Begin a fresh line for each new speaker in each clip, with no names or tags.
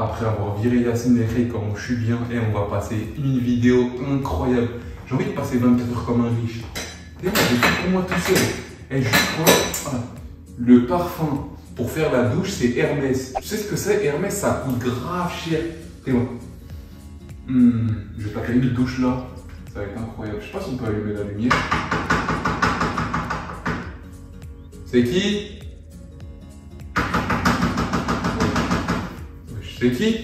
Après avoir viré Yacine et Ray comme je suis bien, et on va passer une vidéo incroyable. J'ai envie de passer 24 heures comme un riche. Moi, j'ai pour moi tout seul. Et juste quoi ah, Le parfum pour faire la douche, c'est Hermès. Tu sais ce que c'est Hermès, ça coûte grave cher. T'es moi. Hmm, je vais taper une douche là. Ça va être incroyable. Je sais pas si on peut allumer la lumière. C'est qui? C'est qui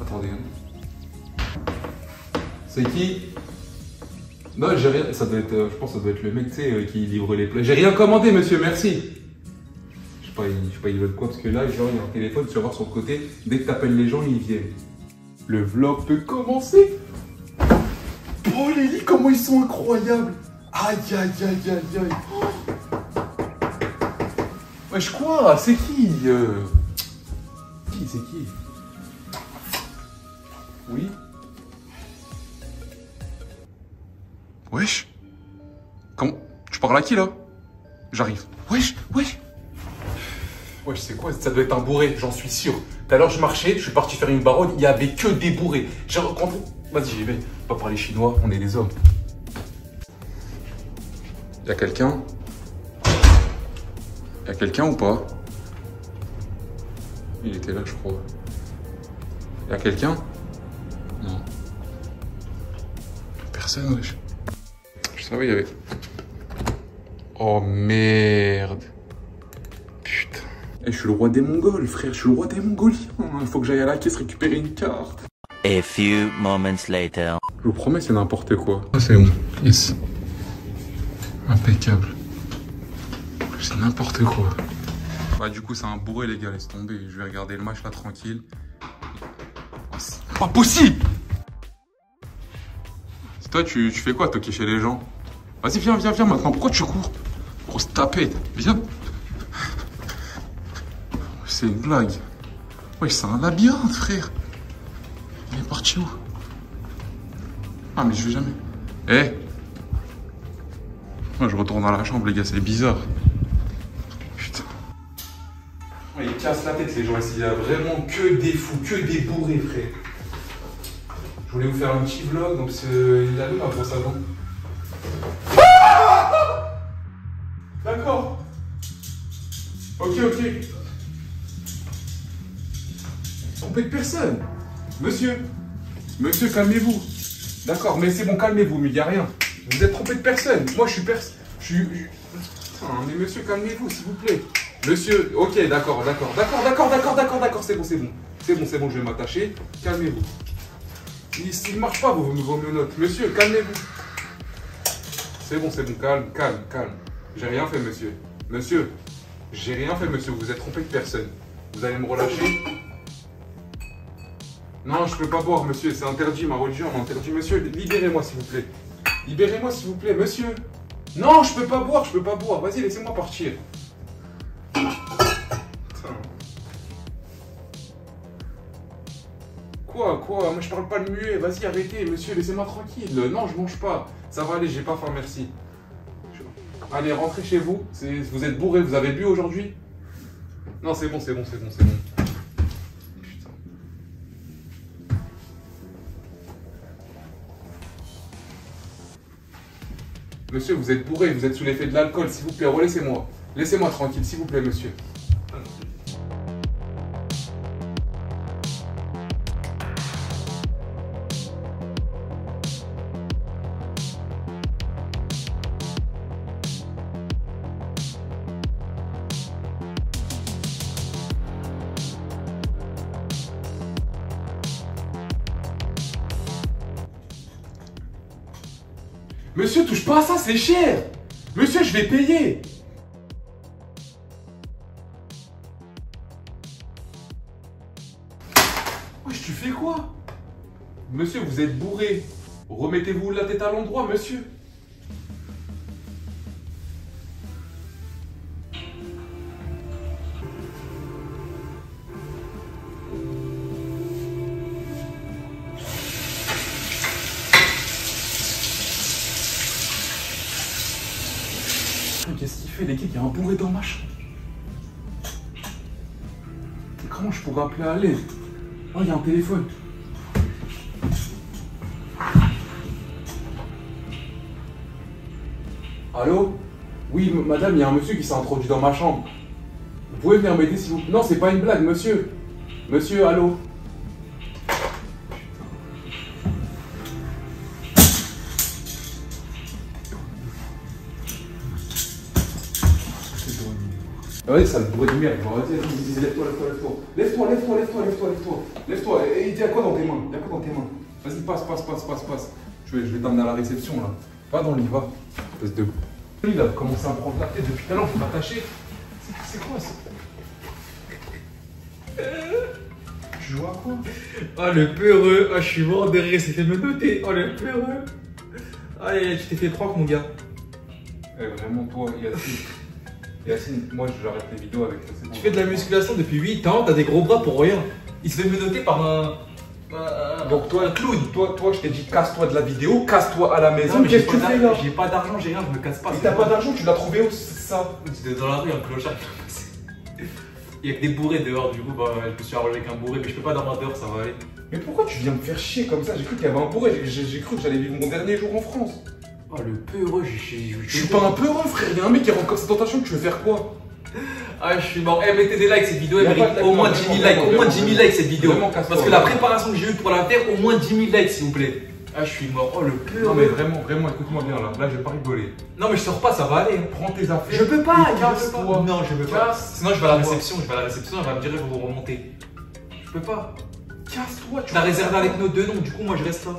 Attendez. hein. C'est qui Non, j'ai rien. Ça doit être. euh, je pense que ça doit être le mec, euh, qui livre les plats. J'ai rien commandé, monsieur, merci. Je sais pas, il- je sais pas, ils veulent quoi parce que là, genre, il y a un téléphone, tu vas voir sur le côté. Dès que t'appelles les gens, ils viennent. Le vlog peut commencer. Oh, les lits, comment ils sont incroyables. Aïe, aïe, aïe, aïe, aïe. Oh. Wesh, quoi C'est qui euh? Qui, c'est qui? Oui Wesh Comment Tu parles à qui là? J'arrive. Wesh, wesh Wesh, c'est quoi? Ça doit être un bourré, j'en suis sûr. Tout à l'heure, je marchais, je suis parti faire une baronne, il y avait que des bourrés. J'ai rencontré. Vas-y, j'y vais. Pas parler chinois, on est des hommes. Y a quelqu'un? Y a quelqu'un ou pas? Il était là, je crois. Y a quelqu'un? Personne, wesh. Je savais, il y avait. Oh merde. Putain. Eh, je suis le roi des Mongols, frère, je suis le roi des Mongoliens. Il faut que j'aille à la caisse récupérer une carte.
A few moments later.
Je vous promets, c'est n'importe quoi. Ah, c'est bon. Yes. Impeccable. C'est n'importe quoi. Bah, du coup, c'est un bourré, les gars, laisse tomber. Je vais regarder le match là tranquille. Oh, c'est pas possible! Toi, tu, fais quoi, toquer chez les gens? Vas-y, viens, viens, viens maintenant. Pourquoi tu cours? Grosse tapette. Viens. C'est une blague. Ouais, c'est un labyrinthe, frère. Il est parti où? Ah, mais je vais jamais. Eh Moi, je retourne dans la chambre, les gars, c'est bizarre. Putain. Ouais, ils cassent la tête, les gens. Il y a vraiment que des fous, que des bourrés, frère. Voulais vous faire un petit vlog, donc c'est... il a brosse à dents Ah D'accord. Ok, ok. Trompez de personne. Monsieur. Monsieur, calmez-vous. D'accord, mais c'est bon, calmez-vous, mais il n'y a rien. Vous êtes trompé de personne. Moi, je suis personne. Je suis. mais monsieur, calmez-vous, s'il vous plaît. Monsieur, ok, d'accord, d'accord, d'accord, d'accord, d'accord, d'accord, d'accord, c'est bon, c'est bon. C'est bon, c'est bon, je vais m'attacher. Calmez-vous. Il ne marche pas, vos, vos menottes. Monsieur, calmez-vous. C'est bon, c'est bon, calme, calme, calme. J'ai rien fait, monsieur. Monsieur, j'ai rien fait, monsieur. Vous êtes trompé de personne. Vous allez me relâcher non, je peux pas boire, monsieur, c'est interdit, ma religion m'a interdit. Monsieur, libérez-moi, s'il vous plaît. Libérez-moi, s'il vous plaît, monsieur. Non, je peux pas boire, je peux pas boire. Vas-y, laissez-moi partir. Quoi, quoi Moi, je parle pas le muet. Vas-y, arrêtez, monsieur, laissez-moi tranquille. Non, je mange pas. Ça va aller, j'ai pas faim, merci. Allez, rentrez chez vous. Vous êtes bourré, vous avez bu aujourd'hui? Non, c'est bon, c'est bon, c'est bon, c'est bon. Putain. Monsieur, vous êtes bourré, vous êtes sous l'effet de l'alcool, s'il vous plaît, relaissez-moi. Laissez-moi tranquille, s'il vous plaît, monsieur. Monsieur, touche pas à ça, c'est cher Monsieur, je vais payer Wesh, tu fais quoi? Monsieur, vous êtes bourré. Remettez-vous la tête à l'endroit, monsieur. Les gars Il y a un bourré dans ma chambre. Comment je pourrais appeler à l'aide Oh, il y a un téléphone. Allô? Oui, madame, il y a un monsieur qui s'est introduit dans ma chambre. Vous pouvez venir m'aider s'il vous Non, c'est pas une blague, monsieur. Monsieur, allô? Vas-y, ça le bourré de merde. Vas-y, lève-toi, lève-toi, lève-toi. Lève-toi, lève-toi, lève-toi, lève-toi, lève-toi. Lève-toi. Et il y a quoi dans tes mains? Il y a quoi dans tes mains? Vas-y, passe, passe, passe, passe, passe. Je vais, je vais t'emmener à la réception là. Va dans le lit, va. Espèce de. Il a commencé à me prendre la tête depuis tout à l'heure, faut m'attacher. C'est- quoi ça? Tu joues à quoi?
Oh le peureux, ah je suis mort de rire, c'était me noter. Oh le peureux. Allez, tu t'es fait propre mon gars.
Eh, Vraiment, toi, Yacine. Yacine, moi j'arrête les vidéos avec bon.
Tu fais de la musculation depuis 8 ans, t'as des gros bras pour rien. Il se fait me noter par un. un-
Donc toi,
un clown.
Toi, toi, je t'ai dit casse-toi de la vidéo, casse-toi à la maison.
Non, mais j'ai
Qu'est-ce que
pas
tu fais
d'ar-
là
j'ai pas d'argent, j'ai rien, je me casse pas.
Et
c'est
t'as pas d'argent, tu l'as trouvé où c'est ça
C'était dans la rue, un clochard qui m'a passé. Il y a que des bourrés dehors, du coup, bah, je me suis arrangé avec un bourré, mais je peux pas dormir dehors, ça va aller.
Mais pourquoi tu viens me faire chier comme ça? J'ai cru qu'il y avait un bourré, j'ai- j'ai j'ai cru que j'allais vivre mon dernier jour en France.
Oh le peureux, j'ai. j'ai-
Je suis pas un peu heureux, frère. Il y a un mec qui rentre comme ça dans ta chambre, tu veux faire quoi?
Ah, je suis mort. Eh, mettez des likes cette vidéo, elle mérite au moins
non,
10 000
vraiment,
likes, au moins
vraiment,
10 000
vraiment.
likes cette vidéo. Parce que la préparation que j'ai eue pour la faire, au moins 10 000 likes s'il vous plaît. Ah, je suis mort. Oh le
Non
peureux.
mais vraiment, vraiment, écoute-moi bien là. Là, je vais pas rigoler.
Non, mais je sors pas, ça va aller.
Prends tes affaires.
Je peux pas,
casse-toi.
Non, je peux pas. Sinon, je vais à la réception, je vais à la réception, elle va me dire, je vais vous remonter. Je peux pas.
Casse-toi, tu
T'as réservé avec nos deux noms, du coup, moi je reste là.